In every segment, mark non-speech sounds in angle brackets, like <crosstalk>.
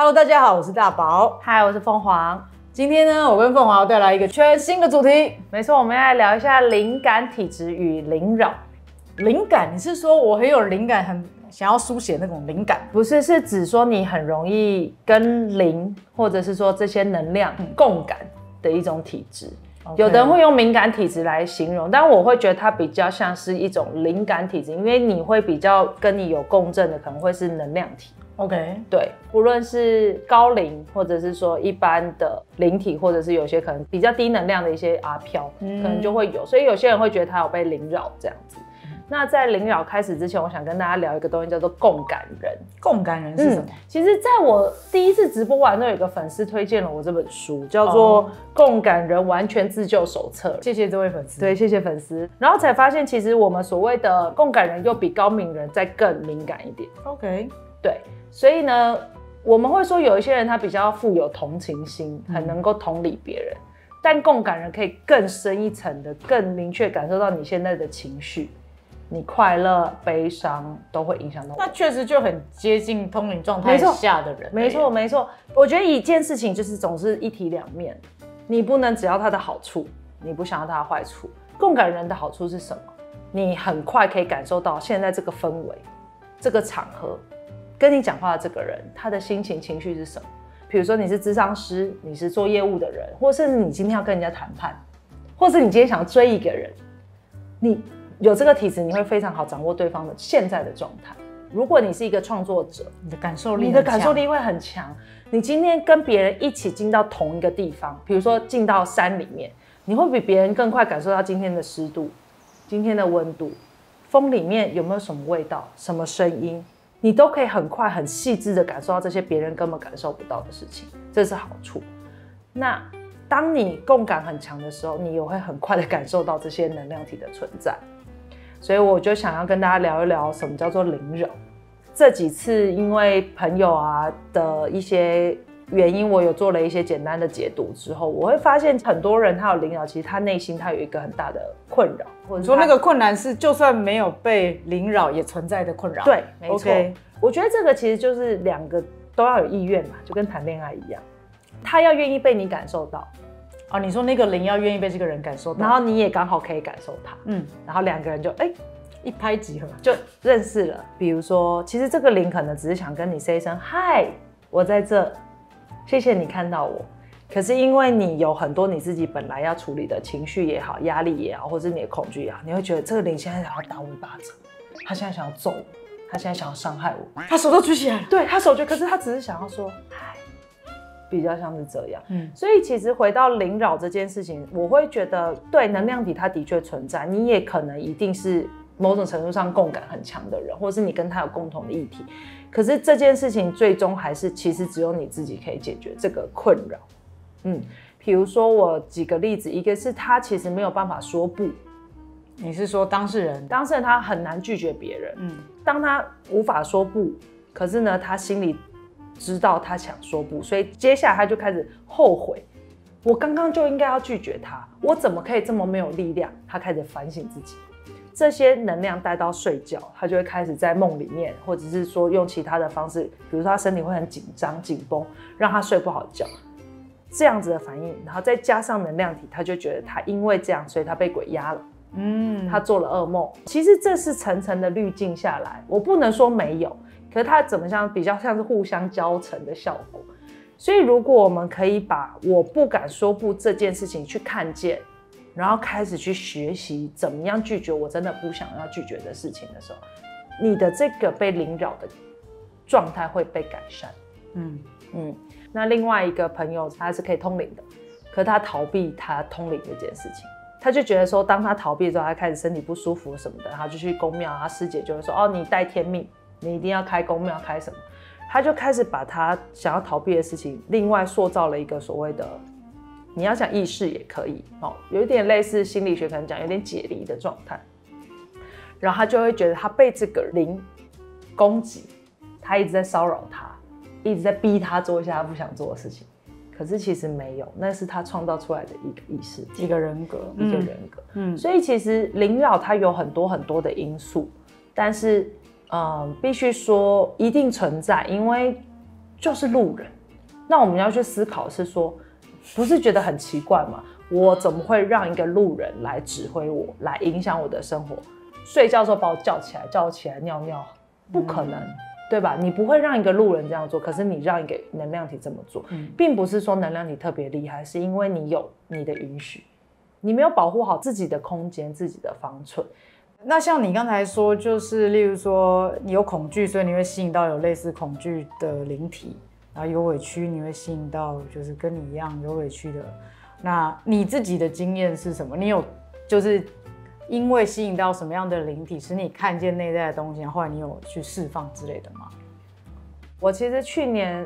Hello，大家好，我是大宝。嗨，我是凤凰。今天呢，我跟凤凰要带来一个全新的主题。没错，我们要来聊一下灵感体质与灵扰。灵感，你是说我很有灵感，很想要书写那种灵感？不是，是指说你很容易跟灵，或者是说这些能量共感的一种体质。有的人会用敏感体质来形容，但我会觉得它比较像是一种灵感体质，因为你会比较跟你有共振的，可能会是能量体。OK，对，不论是高灵，或者是说一般的灵体，或者是有些可能比较低能量的一些阿飘，可能就会有，所以有些人会觉得他有被灵扰这样子。那在灵扰开始之前，我想跟大家聊一个东西，叫做共感人。共感人是什么？其实，在我第一次直播完，那有一个粉丝推荐了我这本书，叫做《共感人完全自救手册》。谢谢这位粉丝。对，谢谢粉丝。然后才发现，其实我们所谓的共感人，又比高敏人再更敏感一点。OK，对。所以呢，我们会说有一些人他比较富有同情心，很能够同理别人，但共感人可以更深一层的、更明确感受到你现在的情绪。你快乐、悲伤都会影响到。那确实就很接近通灵状态下的人。没错，没错。我觉得一件事情就是总是一体两面，你不能只要它的好处，你不想要它的坏处。共感人的好处是什么？你很快可以感受到现在这个氛围、这个场合，跟你讲话的这个人他的心情、情绪是什么。比如说你是智商师，你是做业务的人，或是你今天要跟人家谈判，或是你今天想要追一个人，你。有这个体质，你会非常好掌握对方的现在的状态。如果你是一个创作者，你的感受力，你的感受力会很强。你今天跟别人一起进到同一个地方，比如说进到山里面，你会比别人更快感受到今天的湿度、今天的温度、风里面有没有什么味道、什么声音，你都可以很快、很细致的感受到这些别人根本感受不到的事情，这是好处。那当你共感很强的时候，你也会很快的感受到这些能量体的存在。所以我就想要跟大家聊一聊什么叫做灵柔。这几次因为朋友啊的一些原因，我有做了一些简单的解读之后，我会发现很多人他有灵扰，其实他内心他有一个很大的困扰，或者说那个困难是就算没有被灵扰也存在的困扰。对，没错。我觉得这个其实就是两个都要有意愿嘛，就跟谈恋爱一样，他要愿意被你感受到。哦，你说那个灵要愿意被这个人感受到，然后你也刚好可以感受他，嗯，然后两个人就哎一拍即合，就认识了。比如说，其实这个灵可能只是想跟你 say 一声嗨，我在这，谢谢你看到我。可是因为你有很多你自己本来要处理的情绪也好，压力也好，或者你的恐惧也好，你会觉得这个灵现在想要打我一巴掌，他现在想要揍我，他现在想要伤害我，他手都举起来了，对他手举，可是他只是想要说嗨。比较像是这样，嗯，所以其实回到灵扰这件事情，我会觉得对能量体它的确存在，你也可能一定是某种程度上共感很强的人，或者是你跟他有共同的议题。可是这件事情最终还是其实只有你自己可以解决这个困扰。嗯，比如说我几个例子，一个是他其实没有办法说不，你是说当事人，当事人他很难拒绝别人，嗯，当他无法说不，可是呢，他心里。知道他想说不，所以接下来他就开始后悔。我刚刚就应该要拒绝他，我怎么可以这么没有力量？他开始反省自己，这些能量带到睡觉，他就会开始在梦里面，或者是说用其他的方式，比如说他身体会很紧张、紧绷，让他睡不好觉。这样子的反应，然后再加上能量体，他就觉得他因为这样，所以他被鬼压了。嗯，他做了噩梦。其实这是层层的滤镜下来，我不能说没有。可是它怎么像比较像是互相交成的效果，所以如果我们可以把我不敢说不这件事情去看见，然后开始去学习怎么样拒绝我真的不想要拒绝的事情的时候，你的这个被领扰的状态会被改善。嗯嗯，那另外一个朋友他是可以通灵的，可他逃避他通灵这件事情，他就觉得说当他逃避之后，他开始身体不舒服什么的，他就去公庙，他师姐就会说哦你带天命。你一定要开公庙开什么？他就开始把他想要逃避的事情，另外塑造了一个所谓的，你要讲意识也可以哦，有一点类似心理学可能讲有点解离的状态。然后他就会觉得他被这个灵攻击，他一直在骚扰他，一直在逼他做一些他不想做的事情。可是其实没有，那是他创造出来的一个意识，一个人格，一个人格。嗯，所以其实灵扰它有很多很多的因素，但是。嗯，必须说一定存在，因为就是路人。那我们要去思考是说，不是觉得很奇怪吗？我怎么会让一个路人来指挥我，来影响我的生活？睡觉的时候把我叫起来，叫我起来尿尿，不可能，对吧？你不会让一个路人这样做，可是你让一个能量体这么做，并不是说能量体特别厉害，是因为你有你的允许，你没有保护好自己的空间、自己的方寸。那像你刚才说，就是例如说你有恐惧，所以你会吸引到有类似恐惧的灵体。然后有委屈，你会吸引到就是跟你一样有委屈的。那你自己的经验是什么？你有就是因为吸引到什么样的灵体，使你看见内在的东西，后来你有去释放之类的吗？我其实去年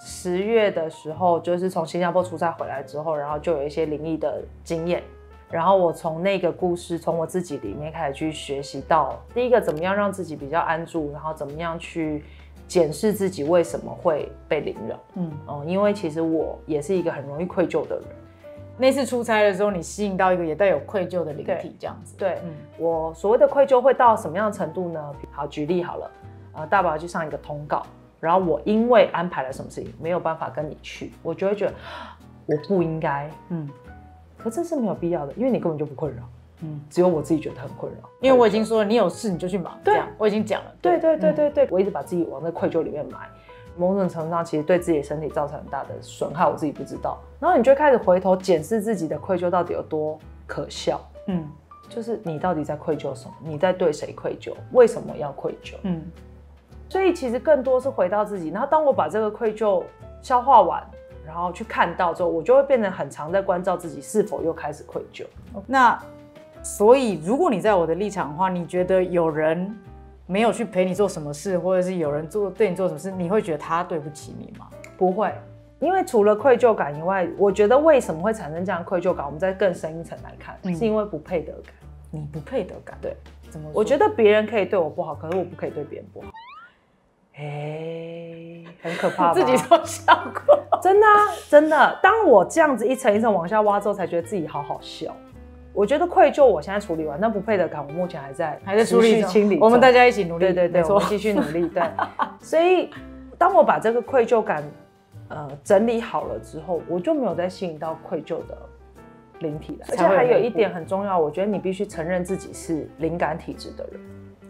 十月的时候，就是从新加坡出差回来之后，然后就有一些灵异的经验。然后我从那个故事，从我自己里面开始去学习到，第一个怎么样让自己比较安住，然后怎么样去。检视自己为什么会被凌扰，嗯哦，因为其实我也是一个很容易愧疚的人。那次出差的时候，你吸引到一个也带有愧疚的灵体，这样子。对，我所谓的愧疚会到什么样的程度呢？好，举例好了，呃，大宝要去上一个通告，然后我因为安排了什么事情没有办法跟你去，我就会觉得我不应该，嗯，可这是没有必要的，因为你根本就不困扰。嗯，只有我自己觉得很困扰，因为我已经说了，你有事你就去忙，对，我已经讲了，对对对对对，我一直把自己往那愧疚里面埋，某种程度上其实对自己的身体造成很大的损害，我自己不知道。然后你就开始回头检视自己的愧疚到底有多可笑，嗯，就是你到底在愧疚什么？你在对谁愧疚？为什么要愧疚？嗯，所以其实更多是回到自己。然后当我把这个愧疚消化完，然后去看到之后，我就会变得很常在关照自己是否又开始愧疚。那所以，如果你在我的立场的话，你觉得有人没有去陪你做什么事，或者是有人做对你做什么事，你会觉得他对不起你吗？不会，因为除了愧疚感以外，我觉得为什么会产生这样愧疚感？我们再更深一层来看，是因为不配得感。你不配得感，对？怎么？我觉得别人可以对我不好，可是我不可以对别人不好。哎，很可怕。自己都笑过，<laughs> 真的，真的。当我这样子一层一层往下挖之后，才觉得自己好好笑。我觉得愧疚，我现在处理完，那不配的感，我目前还在还在处理清理。我们大家一起努力，对对对，我们继续努力。对，<laughs> 所以当我把这个愧疚感呃整理好了之后，我就没有再吸引到愧疚的灵体了。而且还有一点很重要，我觉得你必须承认自己是灵感体质的人，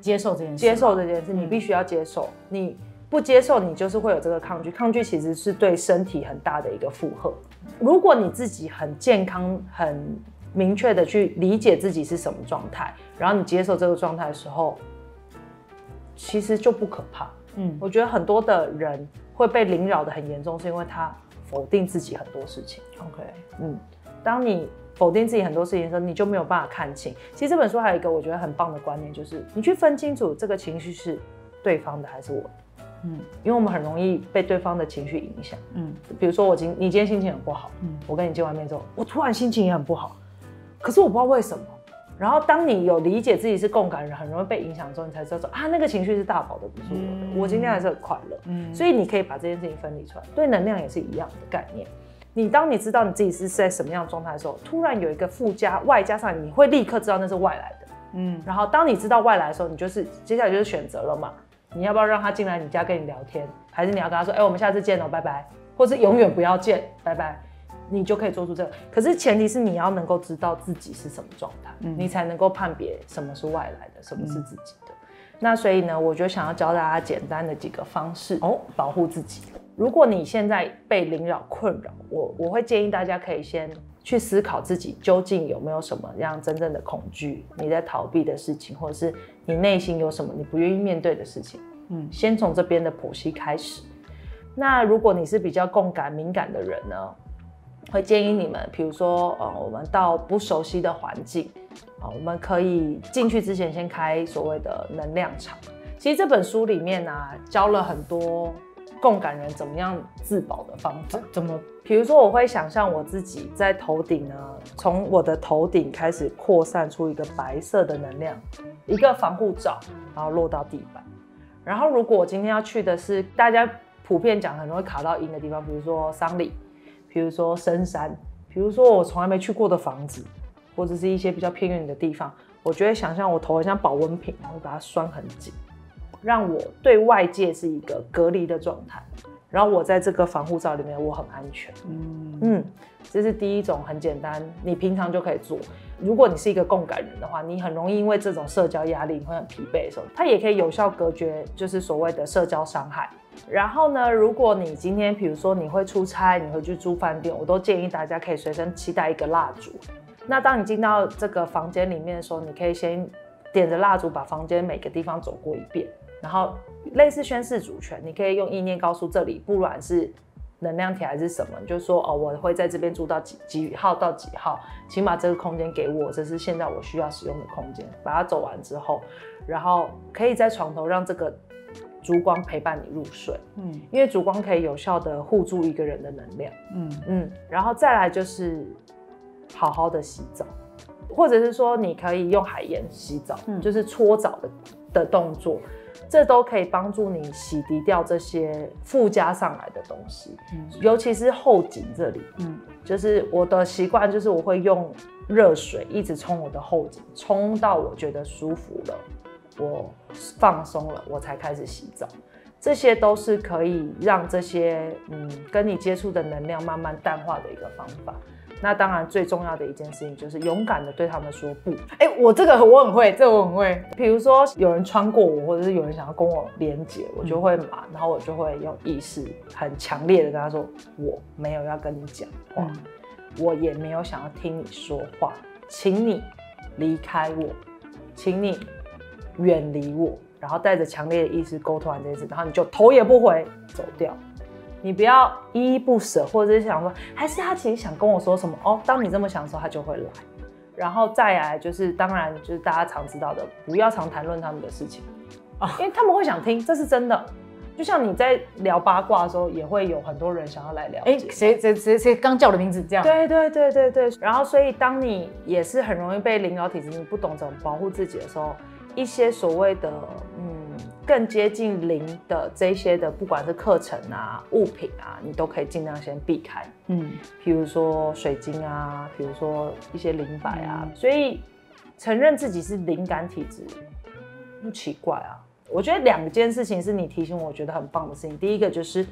接受这件事，接受这件事，你必须要接受。你不接受，你就是会有这个抗拒，抗拒其实是对身体很大的一个负荷。如果你自己很健康，很明确的去理解自己是什么状态，然后你接受这个状态的时候，其实就不可怕。嗯，我觉得很多的人会被凌扰的很严重，是因为他否定自己很多事情。OK，嗯，当你否定自己很多事情的时候，你就没有办法看清。其实这本书还有一个我觉得很棒的观念，就是你去分清楚这个情绪是对方的还是我的。嗯，因为我们很容易被对方的情绪影响。嗯，比如说我今你今天心情很不好，嗯，我跟你见完面之后，我突然心情也很不好。可是我不知道为什么，然后当你有理解自己是共感人，很容易被影响之后，你才知道说啊，那个情绪是大宝的，不是我的。我今天还是很快乐，嗯，所以你可以把这件事情分离出来，对能量也是一样的概念。你当你知道你自己是在什么样的状态的时候，突然有一个附加外加上，你会立刻知道那是外来的，嗯。然后当你知道外来的时候，你就是接下来就是选择了嘛，你要不要让他进来你家跟你聊天，还是你要跟他说，哎，我们下次见哦，拜拜，或是永远不要见，拜拜。你就可以做出这个，可是前提是你要能够知道自己是什么状态，你才能够判别什么是外来的，什么是自己的。那所以呢，我就想要教大家简单的几个方式哦，保护自己。如果你现在被凌扰困扰，我我会建议大家可以先去思考自己究竟有没有什么样真正的恐惧，你在逃避的事情，或者是你内心有什么你不愿意面对的事情。嗯，先从这边的剖析开始。那如果你是比较共感敏感的人呢？会建议你们，比如说，呃，我们到不熟悉的环境，啊，我们可以进去之前先开所谓的能量场。其实这本书里面呢，教了很多共感人怎么样自保的方法。怎么？比如说，我会想象我自己在头顶呢，从我的头顶开始扩散出一个白色的能量，一个防护罩，然后落到地板。然后，如果我今天要去的是大家普遍讲很容易卡到阴的地方，比如说丧礼。比如说深山，比如说我从来没去过的房子，或者是一些比较偏远的地方，我觉得想象我头很像保温瓶，然后把它拴很紧，让我对外界是一个隔离的状态。然后我在这个防护罩里面我很安全。嗯嗯，这是第一种很简单，你平常就可以做。如果你是一个共感人的话，你很容易因为这种社交压力你会很疲惫的时候，它也可以有效隔绝就是所谓的社交伤害。然后呢，如果你今天比如说你会出差，你会去住饭店，我都建议大家可以随身期待一个蜡烛。那当你进到这个房间里面的时候，你可以先点着蜡烛，把房间每个地方走过一遍，然后类似宣誓主权，你可以用意念告诉这里，不管是能量体还是什么，就说哦，我会在这边住到几几号到几号，请把这个空间给我，这是现在我需要使用的空间。把它走完之后，然后可以在床头让这个烛光陪伴你入睡，嗯，因为烛光可以有效的护住一个人的能量，嗯。嗯，然后再来就是。好好的洗澡，或者是说你可以用海盐洗澡，就是搓澡的的动作，这都可以帮助你洗涤掉这些附加上来的东西，嗯。尤其是后颈这里，嗯，就是我的习惯就是我会用热水一直冲我的后颈，冲到我觉得舒服了，我放松了，我才开始洗澡，这些都是可以让这些嗯跟你接触的能量慢慢淡化的一个方法。那当然，最重要的一件事情就是勇敢的对他们说不。哎，我这个我很会，这个我很会。比如说有人穿过我，或者是有人想要跟我连接，我就会嘛，然后我就会用意识很强烈的跟他说，我没有要跟你讲话，我也没有想要听你说话，请你离开我，请你远离我，然后带着强烈的意识沟通完这件事，然后你就头也不回走掉。你不要依依不舍，或者是想说，还是他其实想跟我说什么哦？当你这么想的时候，他就会来。然后再来就是，当然就是大家常知道的，不要常谈论他们的事情啊，因为他们会想听，这是真的。就像你在聊八卦的时候，也会有很多人想要来聊。哎，谁 <laughs> 谁谁谁刚叫的名字这样？对对对对对。<laughs> 然后所以当你也是很容易被领导体制，你不懂怎么保护自己的时候，一些所谓的嗯。更接近零的这些的，不管是课程啊、物品啊，你都可以尽量先避开。嗯，比如说水晶啊，比如说一些灵摆啊。所以承认自己是灵感体质不奇怪啊。我觉得两件事情是你提醒我觉得很棒的事情。第一个就是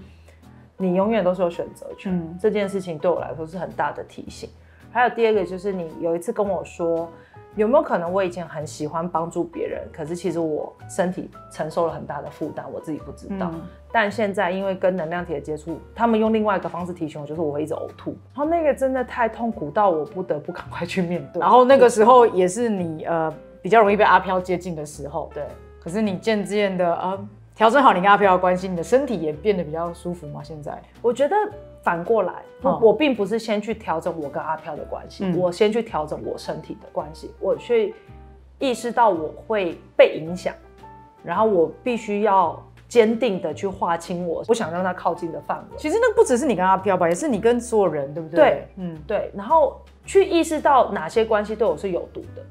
你永远都是有选择权，这件事情对我来说是很大的提醒。还有第二个就是你有一次跟我说。有没有可能我以前很喜欢帮助别人，可是其实我身体承受了很大的负担，我自己不知道。但现在因为跟能量体的接触，他们用另外一个方式提醒我，就是我会一直呕吐，然后那个真的太痛苦到我不得不赶快去面对。<laughs> 然后那个时候也是你呃比较容易被阿飘接近的时候，对。可是你渐渐的啊调整好你跟阿飘的关系，你的身体也变得比较舒服吗？现在我觉得。反过来，我我并不是先去调整我跟阿飘的关系，我先去调整我身体的关系，我去意识到我会被影响，然后我必须要坚定的去划清我不想让他靠近的范围。其实那不只是你跟阿飘吧，也是你跟所有人，对不对？对，嗯，对。然后去意识到哪些关系对我是有毒的，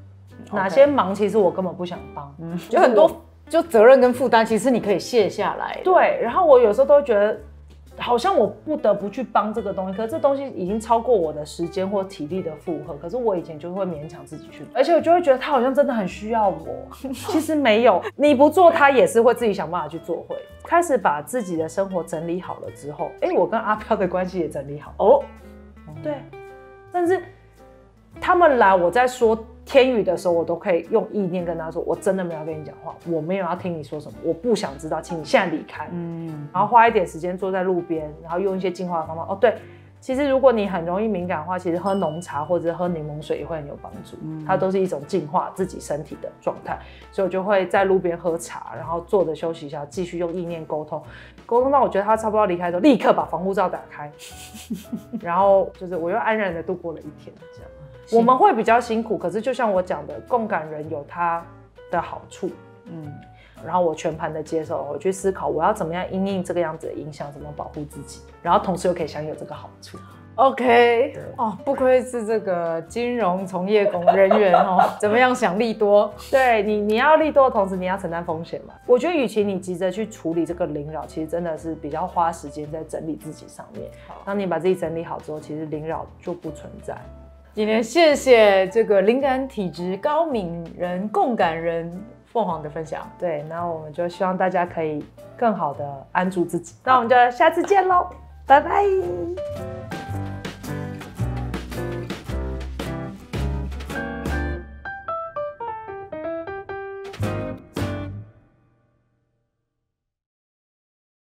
哪些忙其实我根本不想帮，嗯，就很多就责任跟负担，其实你可以卸下来。对，然后我有时候都觉得。好像我不得不去帮这个东西，可是这东西已经超过我的时间或体力的负荷。可是我以前就会勉强自己去，而且我就会觉得他好像真的很需要我。<laughs> 其实没有，你不做他也是会自己想办法去做。会开始把自己的生活整理好了之后，哎，我跟阿飘的关系也整理好哦。对，但是他们来，我在说。天宇的时候，我都可以用意念跟他说：“我真的没有跟你讲话，我没有要听你说什么，我不想知道，请你现在离开。”嗯，然后花一点时间坐在路边，然后用一些净化的方法。哦，对，其实如果你很容易敏感的话，其实喝浓茶或者喝柠檬水也会很有帮助，它都是一种净化自己身体的状态。所以我就会在路边喝茶，然后坐着休息一下，继续用意念沟通，沟通到我觉得他差不多离开的时候，立刻把防护罩打开，<laughs> 然后就是我又安然的度过了一天，这样。<laughs> 我们会比较辛苦，可是就像我讲的，共感人有他的好处，嗯，然后我全盘的接受，我去思考我要怎么样因应这个样子的影响，怎么保护自己，然后同时又可以享有这个好处。OK，哦，不愧是这个金融从业工人员哦，<laughs> 怎么样想利多？对你，你要利多的同时，你要承担风险嘛。我觉得，与其你急着去处理这个灵扰，其实真的是比较花时间在整理自己上面。好，当你把自己整理好之后，其实灵扰就不存在。今天谢谢这个灵感体质高敏人共感人凤凰的分享。对，那我们就希望大家可以更好的安住自己。那我们就下次见喽，拜拜。